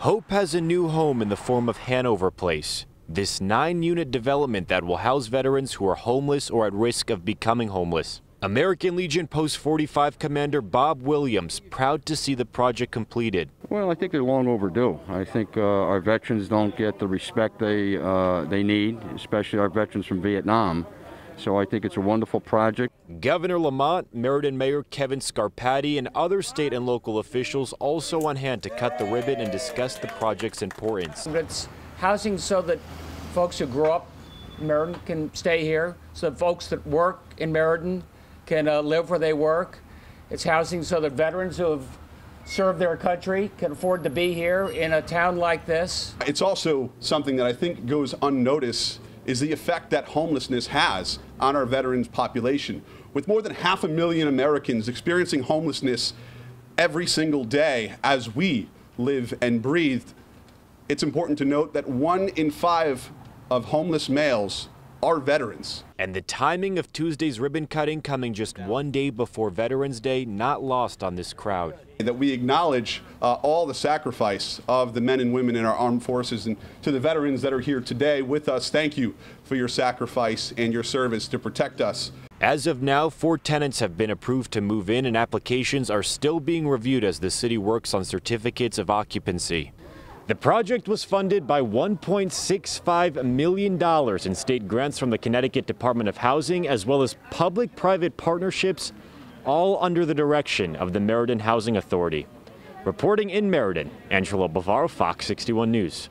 Hope has a new home in the form of Hanover Place. This nine unit development that will house veterans who are homeless or at risk of becoming homeless. American Legion Post 45 Commander Bob Williams proud to see the project completed. Well, I think they're long overdue. I think uh, our veterans don't get the respect they uh, they need, especially our veterans from Vietnam. So I think it's a wonderful project. Governor Lamont, Meriden Mayor Kevin Scarpati, and other state and local officials also on hand to cut the ribbon and discuss the project's importance. It's housing so that folks who grow up in Meriden can stay here, so that folks that work in Meriden can uh, live where they work. It's housing so that veterans who have served their country can afford to be here in a town like this. It's also something that I think goes unnoticed is the effect that homelessness has on our veterans population. With more than half a million Americans experiencing homelessness every single day as we live and breathe, it's important to note that one in five of homeless males are veterans. And the timing of Tuesday's ribbon cutting coming just one day before Veterans Day not lost on this crowd. That we acknowledge uh, all the sacrifice of the men and women in our armed forces and to the veterans that are here today with us, thank you for your sacrifice and your service to protect us. As of now, four tenants have been approved to move in and applications are still being reviewed as the city works on certificates of occupancy. The project was funded by $1.65 million in state grants from the Connecticut Department of Housing, as well as public private partnerships, all under the direction of the Meriden Housing Authority. Reporting in Meriden, Angelo Bavaro, Fox 61 News.